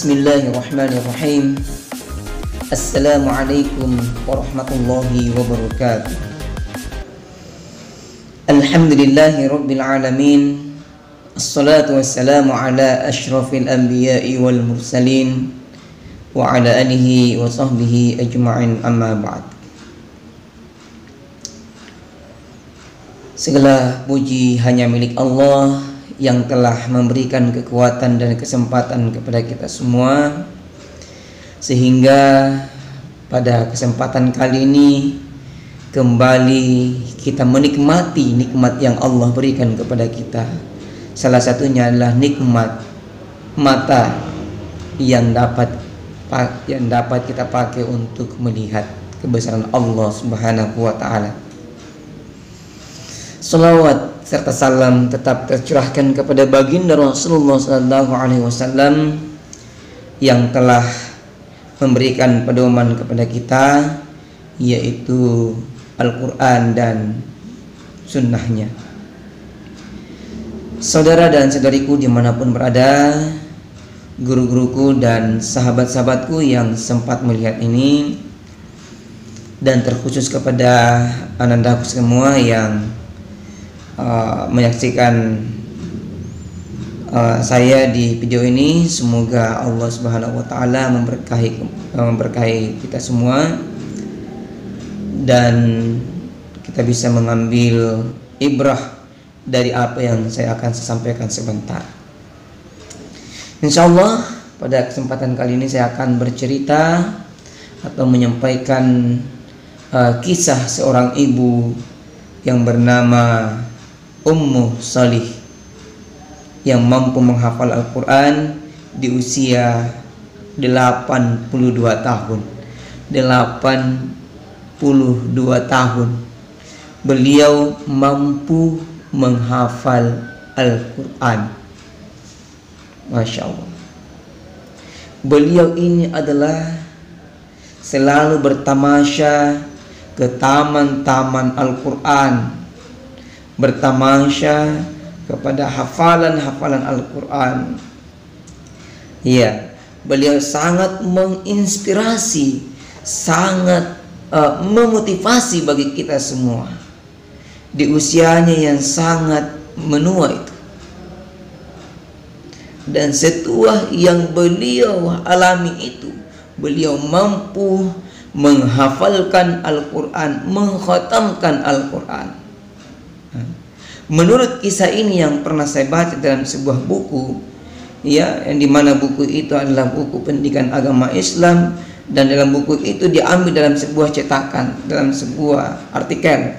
بسم الله الرحمن الرحيم السلام عليكم ورحمة الله وبركاته الحمد لله رب العالمين الصلاة والسلام على أشرف الأنبياء والمرسلين وعلى آله وصحبه أجمعين أما بعد Segala puji hanya milik Allah. Yang telah memberikan kekuatan dan kesempatan kepada kita semua. Sehingga pada kesempatan kali ini kembali kita menikmati nikmat yang Allah berikan kepada kita. Salah satunya adalah nikmat mata yang dapat yang dapat kita pakai untuk melihat kebesaran Allah Subhanahu wa taala. Salawat serta salam tetap tercurahkan kepada baginda Rasulullah Sallallahu Alaihi Wasallam yang telah memberikan pedoman kepada kita yaitu Al-Quran dan sunnahnya. Saudara dan saudariku di mana pun berada Guru-guruku dan sahabat-sahabatku yang sempat melihat ini Dan terkhusus kepada anandaku semua yang Uh, menyaksikan uh, saya di video ini semoga Allah Subhanahu wa taala memberkahi uh, memberkahi kita semua dan kita bisa mengambil ibrah dari apa yang saya akan sampaikan sebentar. Insya Allah pada kesempatan kali ini saya akan bercerita atau menyampaikan uh, kisah seorang ibu yang bernama Ummu Salih yang mampu menghafal Al-Quran di usia 82 tahun. 82 tahun. Beliau mampu menghafal Al-Quran. Masya Allah. Beliau ini adalah selalu bertamasya ke taman-taman Al-Quran bertamasya kepada hafalan-hafalan Al-Quran. Ya, beliau sangat menginspirasi, sangat uh, memotivasi bagi kita semua di usianya yang sangat menua itu. Dan setua yang beliau alami itu, beliau mampu menghafalkan Al-Quran, mengkhatamkan Al-Quran. Menurut kisah ini yang pernah saya baca dalam sebuah buku, ya, yang di mana buku itu adalah buku pendidikan agama Islam dan dalam buku itu diambil dalam sebuah cetakan, dalam sebuah artikel.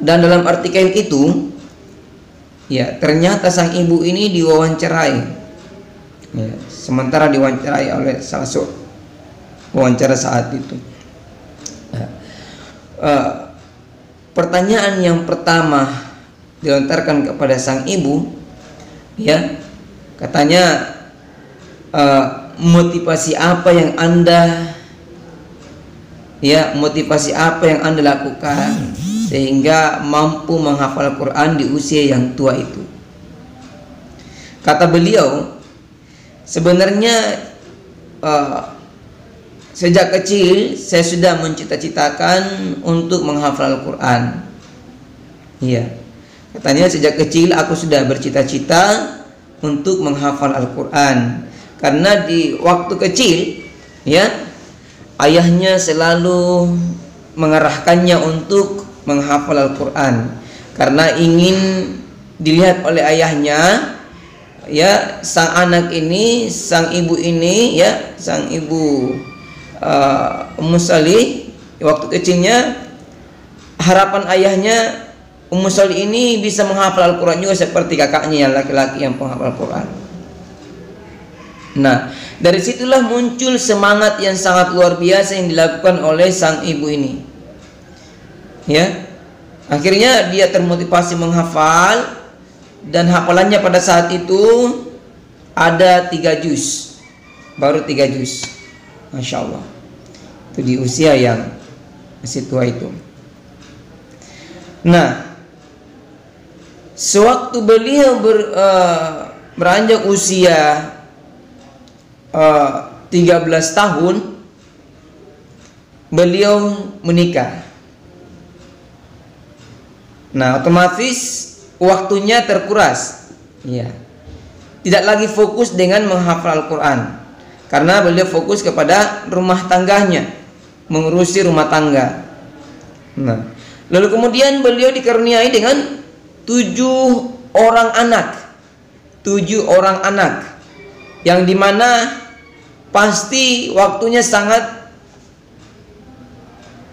Dan dalam artikel itu, ya ternyata sang ibu ini diwawancarai. Ya, sementara diwawancarai oleh salah seorang wawancara saat itu. Uh, pertanyaan yang pertama dilontarkan kepada sang ibu ya katanya uh, motivasi apa yang anda ya motivasi apa yang anda lakukan sehingga mampu menghafal Quran di usia yang tua itu? Kata beliau sebenarnya uh, Sejak kecil saya sudah mencita-citakan untuk menghafal Al-Quran. Iya. Katanya sejak kecil aku sudah bercita-cita untuk menghafal Al-Quran. Karena di waktu kecil, ya, ayahnya selalu mengarahkannya untuk menghafal Al-Quran. Karena ingin dilihat oleh ayahnya, ya, sang anak ini, sang ibu ini, ya, sang ibu uh, Ummu Salih waktu kecilnya harapan ayahnya Ummu Salih ini bisa menghafal Al-Quran juga seperti kakaknya yang laki-laki yang penghafal Al-Quran. Nah, dari situlah muncul semangat yang sangat luar biasa yang dilakukan oleh sang ibu ini. Ya, akhirnya dia termotivasi menghafal dan hafalannya pada saat itu ada tiga juz, baru tiga juz, masya Allah itu di usia yang masih tua itu. Nah, sewaktu beliau ber, uh, beranjak usia uh, 13 tahun beliau menikah. Nah, otomatis waktunya terkuras. Ya. Tidak lagi fokus dengan menghafal Al-Qur'an. Karena beliau fokus kepada rumah tangganya, mengurusi rumah tangga. Nah, lalu kemudian beliau dikaruniai dengan tujuh orang anak, tujuh orang anak, yang di mana pasti waktunya sangat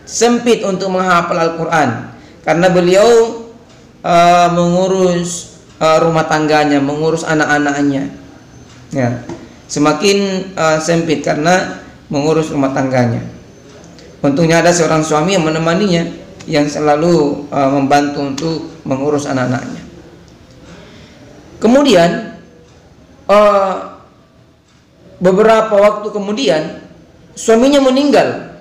sempit untuk menghafal Al-Quran karena beliau uh, mengurus uh, rumah tangganya, mengurus anak-anaknya. Ya, semakin uh, sempit karena mengurus rumah tangganya. Untungnya ada seorang suami yang menemaninya yang selalu uh, membantu untuk mengurus anak-anaknya. Kemudian uh, beberapa waktu kemudian suaminya meninggal.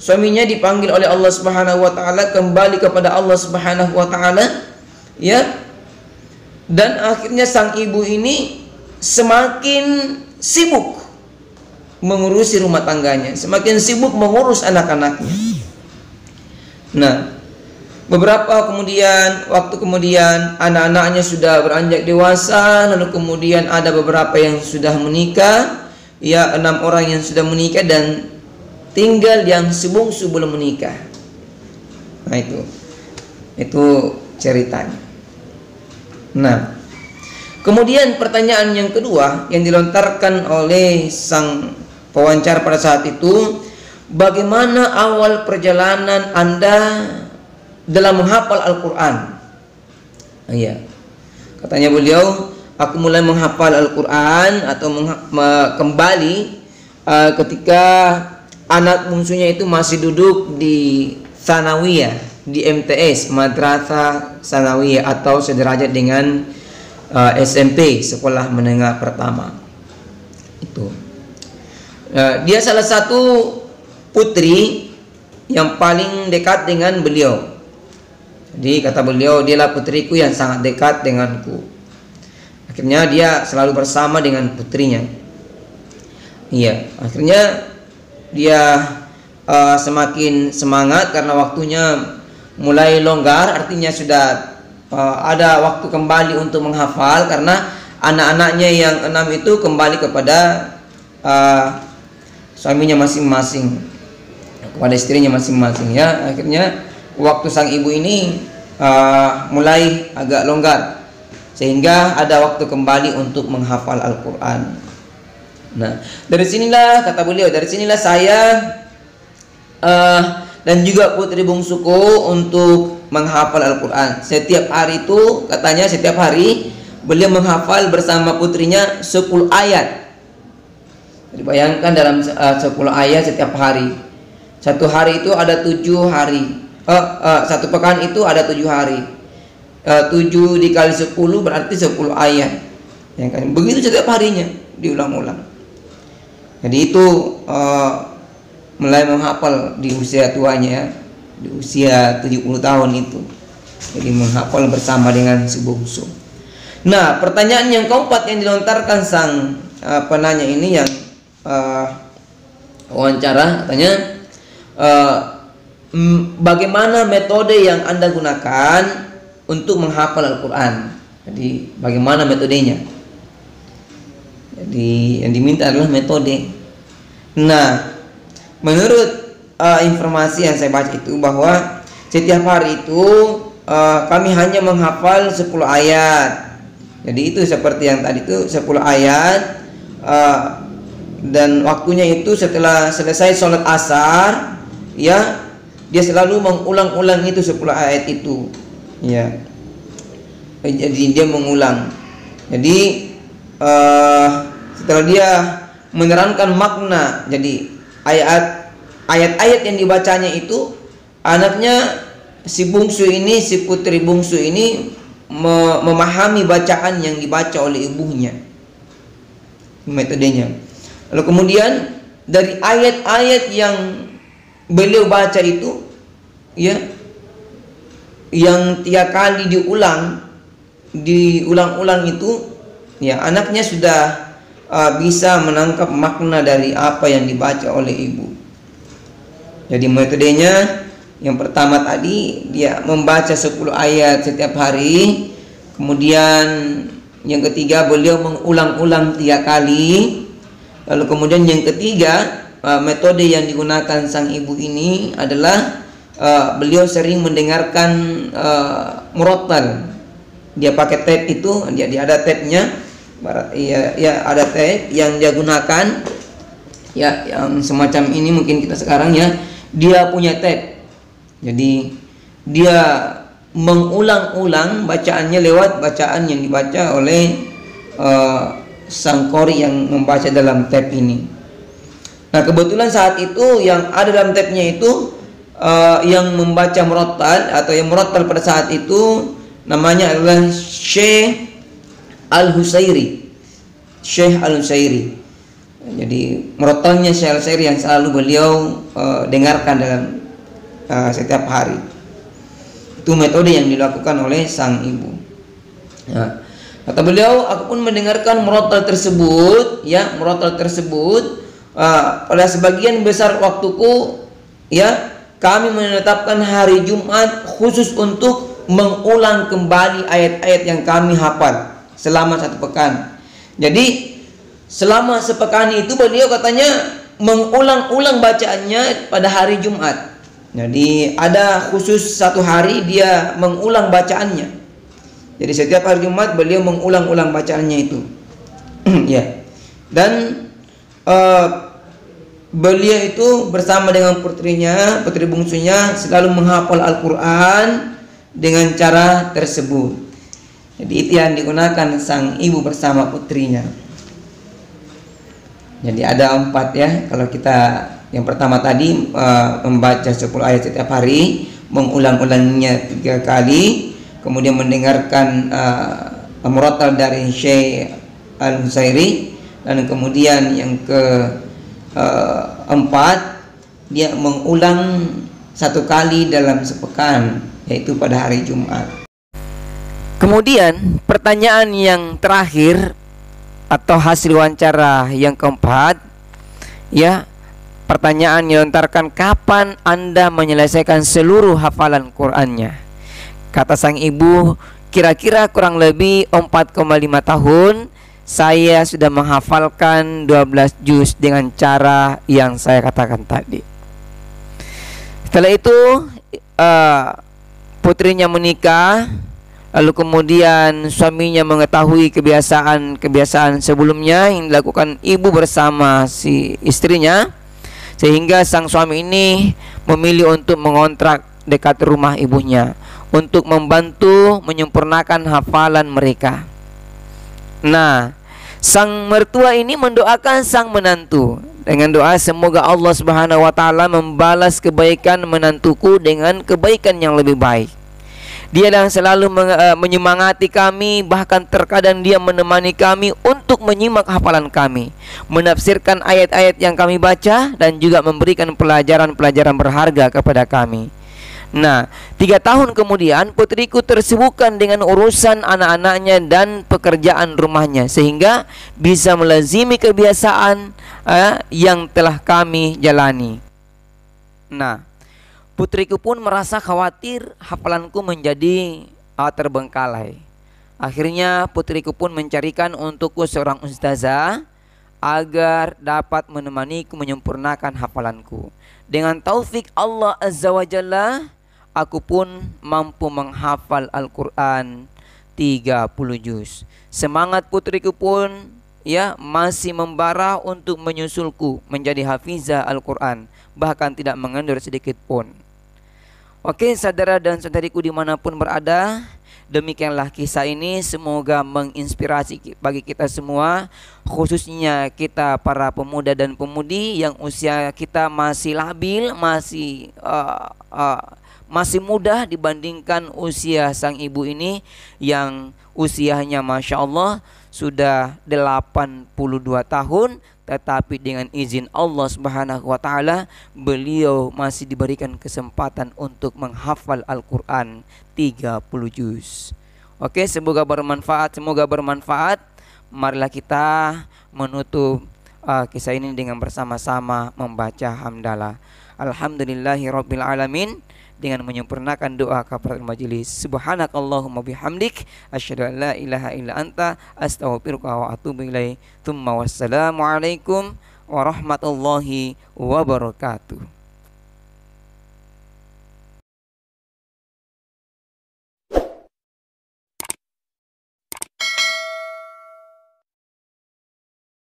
Suaminya dipanggil oleh Allah Subhanahu wa taala kembali kepada Allah Subhanahu wa taala ya. Dan akhirnya sang ibu ini semakin sibuk mengurusi rumah tangganya semakin sibuk mengurus anak-anaknya nah beberapa kemudian waktu kemudian anak-anaknya sudah beranjak dewasa lalu kemudian ada beberapa yang sudah menikah ya enam orang yang sudah menikah dan tinggal yang sebungsu belum menikah. Nah itu, itu ceritanya. Nah, kemudian pertanyaan yang kedua yang dilontarkan oleh sang pewawancara pada saat itu, bagaimana awal perjalanan anda dalam menghafal Al-Quran? Iya, katanya beliau, aku mulai menghafal Al-Quran atau kembali uh, ketika anak bungsunya itu masih duduk di Sanawiyah di MTS Madrasah Sanawiyah atau sederajat dengan uh, SMP sekolah menengah pertama. Itu uh, dia salah satu putri yang paling dekat dengan beliau. Jadi kata beliau dialah putriku yang sangat dekat denganku. Akhirnya dia selalu bersama dengan putrinya. Iya akhirnya dia uh, semakin semangat karena waktunya mulai longgar. Artinya sudah uh, ada waktu kembali untuk menghafal karena anak-anaknya yang enam itu kembali kepada uh, suaminya masing-masing kepada istrinya masing-masing ya akhirnya waktu sang ibu ini uh, mulai agak longgar sehingga ada waktu kembali untuk menghafal Al-Quran Nah, dari sinilah kata beliau, dari sinilah saya uh, dan juga putri bungsuku untuk menghafal Al-Quran. Setiap hari itu katanya setiap hari beliau menghafal bersama putrinya 10 ayat. Jadi bayangkan dalam uh, 10 ayat setiap hari. Satu hari itu ada tujuh hari. Uh, uh, satu pekan itu ada tujuh hari. Uh, tujuh dikali sepuluh berarti sepuluh ayat. Ya kan? Begitu setiap harinya diulang-ulang. Jadi itu uh, mulai menghafal di usia tuanya ya, di usia 70 tahun itu. Jadi menghafal bersama dengan si bungsu. Nah, pertanyaan yang keempat yang dilontarkan sang uh, penanya ini yang uh, wawancara katanya uh, bagaimana metode yang Anda gunakan untuk menghafal Al-Qur'an? Jadi bagaimana metodenya? Jadi yang diminta adalah metode. Nah, menurut uh, informasi yang saya baca itu bahwa setiap hari itu uh, kami hanya menghafal 10 ayat. Jadi itu seperti yang tadi itu 10 ayat uh, dan waktunya itu setelah selesai sholat asar ya dia selalu mengulang-ulang itu 10 ayat itu. Ya. Jadi dia mengulang. Jadi uh, setelah dia menerangkan makna jadi ayat ayat-ayat yang dibacanya itu anaknya si bungsu ini si putri bungsu ini memahami bacaan yang dibaca oleh ibunya. Metodenya lalu kemudian dari ayat-ayat yang beliau baca itu ya yang tiap kali diulang diulang-ulang itu ya anaknya sudah uh, bisa menangkap makna dari apa yang dibaca oleh ibu. Jadi metodenya yang pertama tadi dia membaca 10 ayat setiap hari. Kemudian yang ketiga beliau mengulang-ulang tiga kali. Lalu kemudian yang ketiga uh, metode yang digunakan sang ibu ini adalah uh, beliau sering mendengarkan uh, murotal. Dia pakai tape itu, dia, dia ada tape-nya ya ya ada tape yang dia gunakan. Ya yang semacam ini mungkin kita sekarang ya. Dia punya tape jadi dia mengulang-ulang bacaannya lewat bacaan yang dibaca oleh uh, sang kori yang membaca dalam tape ini. Nah kebetulan saat itu yang ada dalam tape-nya itu uh, yang membaca murattal atau yang murattal pada saat itu namanya adalah Syekh Al-Husairi. Syekh Al-Husairi. Jadi merotalnya Syekh Al-Husairi yang selalu beliau uh, dengarkan dalam uh, setiap hari. Itu metode yang dilakukan oleh sang ibu. Ya. Kata beliau aku pun mendengarkan merotal tersebut ya merotal tersebut uh, pada sebagian besar waktuku ya kami menetapkan hari Jumat khusus untuk mengulang kembali ayat-ayat yang kami hafal selama satu pekan. Jadi selama sepekan itu beliau katanya mengulang-ulang bacaannya pada hari Jumat. Jadi ada khusus satu hari dia mengulang bacaannya. Jadi setiap hari Jumat beliau mengulang-ulang bacaannya itu. ya. Dan uh, beliau itu bersama dengan putrinya, putri bungsunya selalu menghafal Al-Qur'an dengan cara tersebut. Jadi itu yang digunakan sang ibu bersama putrinya. Jadi ada empat ya. Kalau kita yang pertama tadi uh, membaca 10 ayat setiap hari, mengulang-ulangnya tiga kali, kemudian mendengarkan uh, murotal dari Syekh Al Husairi dan kemudian yang ke uh, empat dia mengulang satu kali dalam sepekan yaitu pada hari Jumat. Kemudian pertanyaan yang terakhir atau hasil wawancara yang keempat ya pertanyaan yang lontarkan kapan Anda menyelesaikan seluruh hafalan Qur'annya kata sang ibu kira-kira kurang lebih 4,5 tahun saya sudah menghafalkan 12 juz dengan cara yang saya katakan tadi. Setelah itu uh, putrinya menikah Lalu kemudian suaminya mengetahui kebiasaan-kebiasaan sebelumnya yang dilakukan ibu bersama si istrinya sehingga sang suami ini memilih untuk mengontrak dekat rumah ibunya untuk membantu menyempurnakan hafalan mereka. Nah, sang mertua ini mendoakan sang menantu dengan doa semoga Allah Subhanahu wa taala membalas kebaikan menantuku dengan kebaikan yang lebih baik. Dia yang selalu eh, menyemangati kami Bahkan terkadang dia menemani kami Untuk menyimak hafalan kami Menafsirkan ayat-ayat yang kami baca Dan juga memberikan pelajaran-pelajaran berharga kepada kami Nah, tiga tahun kemudian putriku tersibukkan dengan urusan anak-anaknya dan pekerjaan rumahnya sehingga bisa melazimi kebiasaan eh, yang telah kami jalani. Nah, Putriku pun merasa khawatir hafalanku menjadi uh, terbengkalai. Akhirnya putriku pun mencarikan untukku seorang ustazah agar dapat menemaniku menyempurnakan hafalanku. Dengan taufik Allah Azza wa Jalla, aku pun mampu menghafal Al-Quran 30 juz. Semangat putriku pun ya masih membara untuk menyusulku menjadi hafizah Al-Quran bahkan tidak mengendur sedikit pun. Oke saudara dan saudariku di mana pun berada Demikianlah kisah ini semoga menginspirasi bagi kita semua Khususnya kita para pemuda dan pemudi yang usia kita masih labil Masih uh, uh, masih muda dibandingkan usia sang ibu ini Yang usianya Masya Allah sudah 82 tahun tetapi dengan izin Allah Subhanahu wa taala beliau masih diberikan kesempatan untuk menghafal Al-Qur'an 30 juz. Oke, semoga bermanfaat, semoga bermanfaat marilah kita menutup uh, kisah ini dengan bersama-sama membaca hamdalah. Alhamdulillahi rabbil alamin dengan menyempurnakan doa kafaratul majelis. Subhanakallahumma bihamdik asyhadu an la ilaha illa anta astaghfiruka wa atubu ilaik. Tsumma wassalamu alaikum warahmatullahi wabarakatuh.